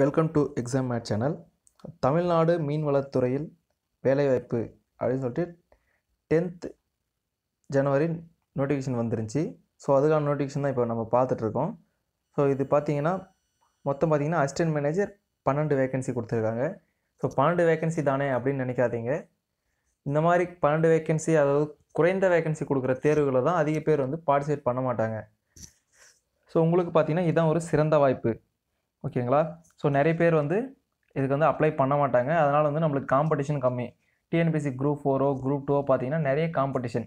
Welcome to exam mate channel Tamil Nadu மீன்வளத்துறையில் வேலைவாய்ப்பு அப்படின்னு சொல்லிட்டு டென்த் ஜனவரி நோட்டிஃபிகேஷன் வந்துருந்துச்சு. ஸோ அதுக்கான நோட்டிஃபிகேஷன் தான் இப்போ நம்ம பார்த்துட்ருக்கோம். ஸோ இது பார்த்தீங்கன்னா மொத்தம் பார்த்தீங்கன்னா அசிஸ்டன்ட் மேனேஜர் பன்னெண்டு வேகன்சி கொடுத்துருக்காங்க. ஸோ பன்னெண்டு வேகன்சி தானே அப்படின்னு நினைக்காதீங்க. இந்த மாதிரி பன்னெண்டு வேகன்சி அதாவது குறைந்த வேகன்சி கொடுக்குற தேர்வுகளை தான் அதிக பேர் வந்து பார்ட்டிசிபேட் பண்ண மாட்டாங்க. ஸோ உங்களுக்கு பார்த்தீங்கன்னா இதுதான் ஒரு சிறந்த வாய்ப்பு. ஓகேங்களா ஸோ நிறைய பேர் வந்து இதுக்கு வந்து அப்ளை பண்ண மாட்டாங்க. அதனால் வந்து நம்மளுக்கு காம்படிஷன் கம்மி. டிஎன்பிசி குரூப் ஃபோரோ குரூப் டூவோ பார்த்தீங்கன்னா நிறைய காம்படிஷன்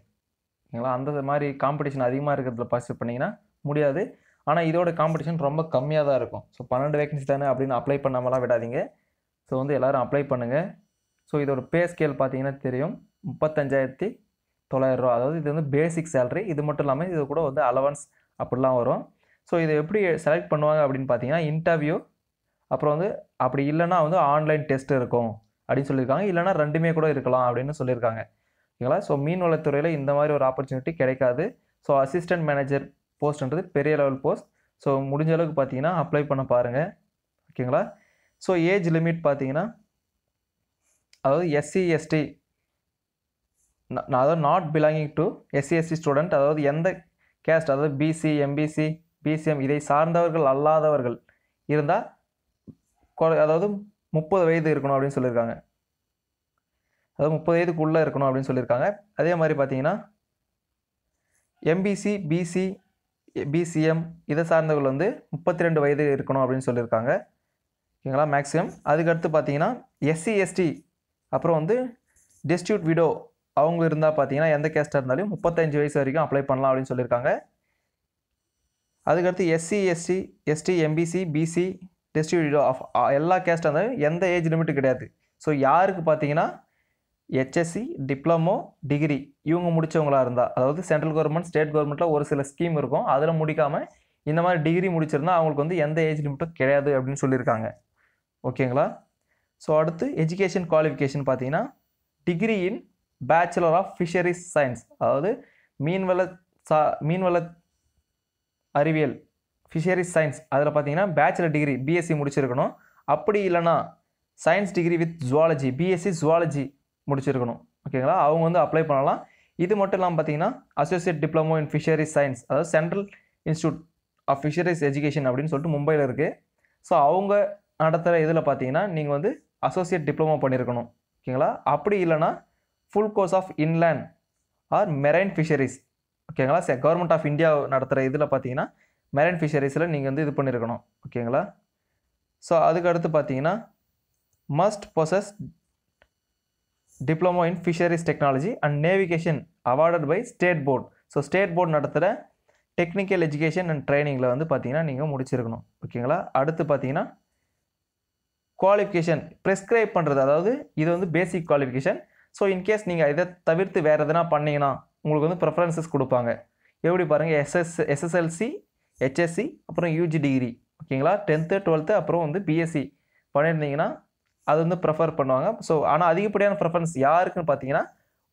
ஓகேங்களா? அந்த மாதிரி காம்படிஷன் அதிகமாக இருக்கிறதுல பார்ட்டிசிபேட் பண்ணிங்கன்னா முடியாது. ஆனால் இதோட காம்படிஷன் ரொம்ப கம்மியாக தான் இருக்கும். ஸோ பன்னெண்டு வேகன்சி தானே அப்படின்னு அப்ளை பண்ணாமலாம் விடாதீங்க. ஸோ வந்து எல்லோரும் அப்ளை பண்ணுங்கள் ஸோ இதோட பே ஸ்கேல் பார்த்தீங்கன்னா தெரியும். முப்பத்தஞ்சாயிரத்தி தொள்ளாயிரரூவா அதாவது இது வந்து பேசிக் சேலரி இது மட்டும் இல்லாமல் இது கூட வந்து அலவன்ஸ் அப்படிலாம் வரும். ஸோ இதை எப்படி செலக்ட் பண்ணுவாங்க அப்படின்னு பார்த்தீங்கன்னா இன்டர்வியூ அப்புறம் வந்து அப்படி இல்லைன்னா வந்து ஆன்லைன் டெஸ்ட் இருக்கும் அப்படின்னு சொல்லியிருக்காங்க. இல்லைனா ரெண்டுமே கூட இருக்கலாம் அப்படின்னு சொல்லியிருக்காங்க. ஓகேங்களா? ஸோ மீன்வளத்துறையில் இந்த மாதிரி ஒரு ஆப்பர்ச்சுனிட்டி கிடைக்காது. ஸோ அசிஸ்டன்ட் மேனேஜர் போஸ்ட்ன்றது பெரிய லெவல் போஸ்ட் ஸோ முடிஞ்ச அளவுக்கு பார்த்தீங்கன்னா அப்ளை பண்ண பாருங்கள் ஓகேங்களா? ஸோ ஏஜ் லிமிட் பார்த்தீங்கன்னா அதாவது எஸ்சி எஸ்டி அதாவது not belonging to SC ST student அதாவது எந்த கேஸ்ட் அதாவது பிசி எம்பிசி பிசிஎம் இதை சார்ந்தவர்கள் அல்லாதவர்கள் இருந்தால் அதாவது முப்பது வயது இருக்கணும் அப்படின்னு சொல்லியிருக்காங்க. அதாவது முப்பது வயதுக்குள்ளே இருக்கணும் அப்படின்னு சொல்லியிருக்காங்க. அதே மாதிரி பார்த்தீங்கன்னா எம்பிசி பிசி பிசிஎம் இதை சார்ந்தவர்கள் வந்து முப்பத்தி ரெண்டு வயது இருக்கணும் அப்படின்னு சொல்லியிருக்காங்க. ஓகேங்களா? மேக்ஸிமம் அதுக்கடுத்து பார்த்தீங்கன்னா எஸ்சி எஸ்டி அப்புறம் வந்து டிஸ்ட்யூட் விடோ அவங்க இருந்தால் பார்த்தீங்கன்னா எந்த கேஸ்ட்டாக இருந்தாலும் முப்பத்தஞ்சு வயசு வரைக்கும் அப்ளை பண்ணலாம் அப்படின்னு சொல்லியிருக்காங்க. அதுக்கடுத்து SC ST ST MBC BC distribute of uh, எல்லா கேஸ்ட்டாக இருந்தாலும் எந்த ஏஜ் லிமிட்டு கிடையாது. ஸோ யாருக்கு பார்த்தீங்கன்னா ஹெச்எஸ்சி டிப்ளமோ டிகிரி இவங்க முடித்தவங்களாக இருந்தால் அதாவது சென்ட்ரல் கவர்மெண்ட் ஸ்டேட் கவர்மெண்ட்டில் ஒரு சில ஸ்கீம் இருக்கும். அதில் முடிக்காமல் இந்த மாதிரி டிகிரி முடிச்சிருந்தா அவங்களுக்கு வந்து எந்த ஏஜ் லிமிட்டும் கிடையாது அப்படின்னு சொல்லியிருக்காங்க. ஓகேங்களா? ஸோ அடுத்து எஜுகேஷன் குவாலிஃபிகேஷன் பார்த்தீங்கன்னா degree in bachelor of fisheries science அதாவது மீன்வள சா மீன்வள அறிவியல். ஃபிஷரிஸ் சயின்ஸ் அதில் பார்த்தீங்கன்னா பேச்சுலர் டிகிரி பிஎஸ்சி முடிச்சிருக்கணும். அப்படி இல்லைனா science degree with zoology BSc zoology முடிச்சிருக்கணும். ஓகேங்களா அவங்க வந்து அப்ளை பண்ணலாம். இது மட்டும் இல்லாமல் பார்த்தீங்கன்னா associate diploma in fisheries science அதாவது central institute of fisheries education அப்படின்னு சொல்லிட்டு மும்பையில் இருக்குது ஸோ அவங்க நடத்துகிற இதில் பார்த்தீங்கன்னா நீங்கள் வந்து அசோசியேட் டிப்ளமோ பண்ணியிருக்கணும் ஓகேங்களா அப்படி இல்லைனா full course of inland or marine fisheries ஓகேங்களா கவர்மெண்ட் ஆஃப் இந்தியா நடத்துகிற இதில் பார்த்தீங்கன்னா மெரைன் ஃபிஷரிஸில் நீங்கள் வந்து இது பண்ணியிருக்கணும் ஓகேங்களா? ஸோ அதுக்கு அடுத்து பார்த்தீங்கன்னா must possess diploma in fisheries technology and navigation awarded by state board so state board நடத்துகிற டெக்னிக்கல் எஜுகேஷன் அண்ட் ட்ரைனிங்கில் வந்து பார்த்தீங்கன்னா நீங்கள் முடிச்சிருக்கணும். ஓகேங்களா? அடுத்து பார்த்தீங்கன்னா குவாலிஃபிகேஷன் ப்ரெஸ்கிரைப் பண்ணுறது அதாவது இது வந்து பேசிக் குவாலிஃபிகேஷன் ஸோ இன்கேஸ் நீங்கள் இதை தவிர்த்து வேறு எதனா பண்ணிங்கன்னா உங்களுக்கு வந்து ப்ரிஃபரன்சஸ் கொடுப்பாங்க. எப்படி பாருங்கள் எஸ்எஸ் எஸ்எஸ்எல்சி ஹெச்எஸ்சி அப்புறம் யூஜி டிகிரி ஓகேங்களா டென்த்து டுவெல்த்து அப்புறம் வந்து பிஎஸ்சி பண்ணியிருந்தீங்கன்னா அது வந்து ப்ரிஃபர் பண்ணுவாங்க. ஸோ ஆனால் அதிகப்படியான ப்ரிஃபரன்ஸ் யாருக்குன்னு பார்த்தீங்கன்னா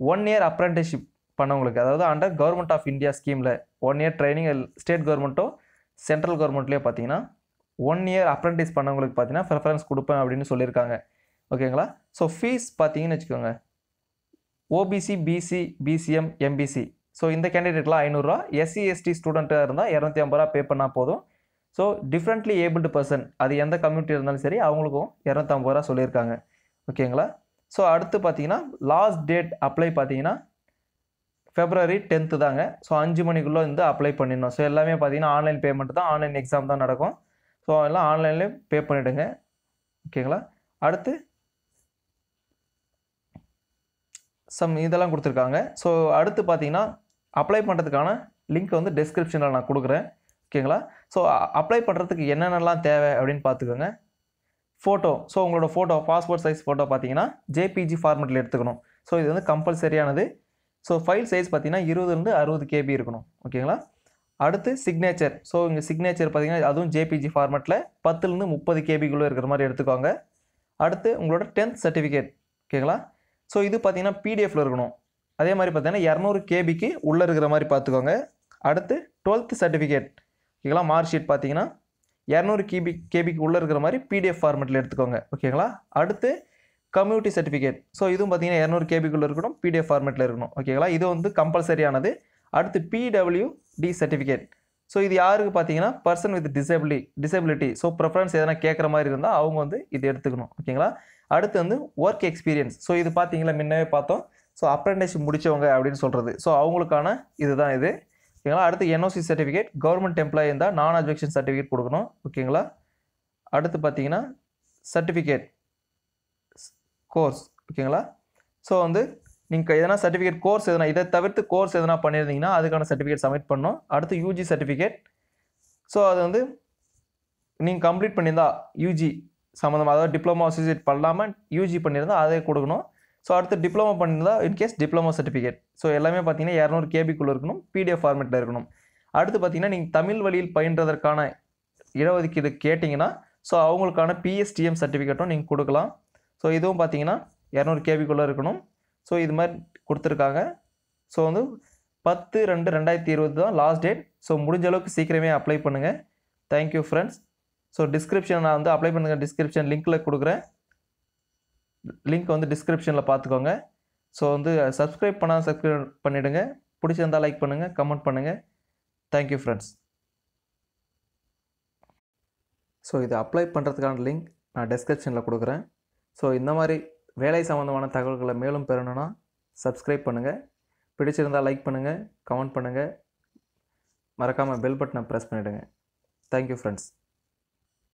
ஒன் இயர் அப்ரண்டிஷிப் பண்ணவங்களுக்கு. அதாவது அண்டர் கவர்மெண்ட் ஆஃப் இந்தியா ஸ்கீமில் ஒன் இயர் ட்ரைனிங் ஸ்டேட் கவர்மெண்ட்டோ சென்ட்ரல் கவர்மெண்ட்லேயோ பார்த்தீங்கன்னா ஒன் இயர் அப்ரண்டிஸ் பண்ணவங்களுக்கு பார்த்தீங்கன்னா ப்ரிஃபரன்ஸ் கொடுப்பேன் அப்படின்னு சொல்லியிருக்காங்க. ஓகேங்களா ஸோ ஃபீஸ் பார்த்தீங்கன்னு வச்சுக்கோங்க. OBC BC BCM MBC so இந்த கேண்டிடேட்லாம் ஐநூறுரூவா எஸ்சி எஸ்டி ஸ்டூடெண்ட்டாக இருந்தால் இரநூத்தி ஐம்பது ரூபா பே பண்ணால் போதும். ஸோ டிஃப்ரெண்ட்லி ஏபிள்டு பர்சன் அது எந்த கம்யூனிட்டி இருந்தாலும் சரி அவங்களுக்கும் இரநூத்தம்பது ரூபா சொல்லியிருக்காங்க. ஓகேங்களா ஸோ அடுத்து பார்த்தீங்கன்னா லாஸ்ட் டேட் அப்ளை பார்த்தீங்கன்னா ஃபெப்ரவரி டென்த்து தாங்க. ஸோ அஞ்சு மணிக்குள்ளே வந்து அப்ளை பண்ணிடணும். ஸோ எல்லாமே பார்த்தீங்கன்னா ஆன்லைன் பேமெண்ட் தான் ஆன்லைன் எக்ஸாம் தான் நடக்கும். ஸோ எல்லாம் ஆன்லைன்லேயே பே பண்ணிவிடுங்க ஓகேங்களா அடுத்து சம் இதெல்லாம் கொடுத்துருக்காங்க. ஸோ அடுத்து பார்த்தீங்கன்னா அப்ளை பண்ணுறதுக்கான லிங்க் வந்து டிஸ்கிரிப்ஷனில் நான் கொடுக்குறேன். ஓகேங்களா ஸோ அப்ளை பண்ணுறதுக்கு என்னென்னலாம் தேவை அப்படின்னு பார்த்துக்கோங்க. ஃபோட்டோ ஸோ உங்களோட ஃபோட்டோ பாஸ்போர்ட் சைஸ் ஃபோட்டோ பார்த்தீங்கன்னா ஜேபிஜி ஃபார்மெட்டில் எடுத்துக்கணும். ஸோ இது வந்து கம்பல்சரியானது ஸோ ஃபைல் சைஸ் பார்த்தீங்கன்னா இருபதுலேருந்து அறுபது கேபி இருக்கணும். ஓகேங்களா அடுத்து சிக்னேச்சர் ஸோ இங்கே சிக்னேச்சர் பார்த்தீங்கன்னா அதுவும் ஜேபிஜி ஃபார்மெட்டில் பத்துலேருந்து முப்பது கேபிக்குள்ளே இருக்கிற மாதிரி எடுத்துக்கோங்க. அடுத்து உங்களோட டென்த் சர்டிஃபிகேட் ஓகேங்களா ஸோ இது பார்த்தீங்கன்னா பிடிஎஃபில் இருக்கணும். அதே மாதிரி பார்த்தீங்கன்னா இரநூறு கேபிக்கு உள்ளே இருக்கிற மாதிரி பார்த்துக்கோங்க. அடுத்து டுவெல்த் சர்டிஃபிகேட் ஓகேங்களா? மார்க் ஷீட் பார்த்தீங்கன்னா இரநூறு கிபி கேபிக்கு உள்ளே இருக்கிற மாதிரி பிடிஎஃப் ஃபார்மெட்டில் எடுத்துக்கோங்க. ஓகேங்களா? அடுத்து கம்யூனிட்டி சர்டிஃபிகேட் ஸோ இதுவும் பார்த்தீங்கன்னா இரநூறு கேபிக்குள்ளே இருக்கணும் பிடிஎஃப் ஃபார்மெட்டில் இருக்கணும். ஓகேங்களா? இது வந்து கம்பல்சரியானது அடுத்து பிடபிள்யூ டி சர்டிஃபிகேட் ஸோ இது யாருக்கு பார்த்தீங்கன்னா? Person with disability disability so preference எதனா கேட்குற மாதிரி இருந்தால் அவங்க வந்து இது எடுத்துக்கணும். ஓகேங்களா? அடுத்து வந்து ஒர்க் எக்ஸ்பீரியன்ஸ் ஸோ இது பார்த்தீங்களா? முன்னவே பார்த்தோம். ஸோ அப்ரெண்டிஸ் முடித்தவங்க அப்படின்னு சொல்கிறது ஸோ அவங்களுக்கான இதுதான் இது. ஓகேங்களா? அடுத்து என்ஓசி சர்டிஃபிகேட் கவர்மெண்ட் எம்ப்ளாயி இருந்தால் நான் அப்ஜெக்ஷன் சர்டிஃபிகேட் கொடுக்கணும். ஓகேங்களா? அடுத்து பார்த்தீங்கன்னா சர்டிஃபிகேட் கோர்ஸ் ஓகேங்களா? ஸோ வந்து நீங்கள் எதனா சர்டிஃபிகேட் கோர்ஸ் எதனா இதை தவிர்த்து கோர்ஸ் எதனா பண்ணியிருந்தீங்கன்னா அதுக்கான சர்டிஃபிகேட் சப்மிட் பண்ணணும். அடுத்து யூஜி சர்டிஃபிகேட் ஸோ அது வந்து நீங்கள் கம்ப்ளீட் பண்ணியிருந்தா யூஜி சம்மந்தமாக அதாவது டிப்ளமோ அசோசியேட் பண்ணாமல் யூஜி பண்ணியிருந்தால் அதை கொடுக்கணும். ஸோ அடுத்து டிப்ளமோ பண்ணியிருந்தா இன்கேஸ் டிப்ளமோ சர்டிஃபிகேட் ஸோ எல்லாமே பார்த்தீங்கன்னா இரநூறு கேபிக்குள்ளே இருக்கணும் பிடிஎஃப் ஃபார்மேட்டில் இருக்கணும். அடுத்து பார்த்தீங்கன்னா நீங்கள் தமிழ் வழியில் பயின்றதற்கான இடஒதுக்கீடு கேட்டிங்கன்னா ஸோ அவங்களுக்கான பிஎஸ்டிஎம் சர்டிஃபிகேட்டும் நீங்கள் கொடுக்கலாம். ஸோ இதுவும் பார்த்தீங்கன்னா இரநூறு கேபிக்குள்ளே இருக்கணும். ஸோ இது மாதிரி கொடுத்துருக்காங்க. ஸோ வந்து பத்து ரெண்டு ரெண்டாயிரத்தி இருபது தான் லாஸ்ட் டேட் ஸோ முடிஞ்ச அளவுக்கு சீக்கிரமே அப்ளை பண்ணுங்கள் தேங்க்யூ ஃப்ரெண்ட்ஸ் ஸோ டிஸ்கிரிப்ஷன் நான் வந்து அப்ளை பண்ணுங்கள் டிஸ்கிரிப்ஷன் லிங்க்கில் கொடுக்குறேன். லிங்க் வந்து டிஸ்கிரிப்ஷனில் பார்த்துக்கோங்க. ஸோ வந்து சப்ஸ்கிரைப் பண்ணால் சப்ஸ்கிரைப் பண்ணிவிடுங்க பிடிச்சிருந்தால் லைக் பண்ணுங்கள் கமெண்ட் பண்ணுங்கள் தேங்க்யூ ஃப்ரெண்ட்ஸ் ஸோ இது அப்ளை பண்ணுறதுக்கான லிங்க் நான் டிஸ்கிரிப்ஷனில் கொடுக்குறேன். ஸோ இந்த மாதிரி வேலை சம்மந்தமான தகவல்களை மேலும் பெறணும்னா சப்ஸ்கிரைப் பண்ணுங்கள் பிடிச்சிருந்தால் லைக் பண்ணுங்கள் கமெண்ட் பண்ணுங்கள் மறக்காமல் பெல் பட்டனை ப்ரெஸ் பண்ணிவிடுங்க தேங்க்யூ ஃப்ரெண்ட்ஸ்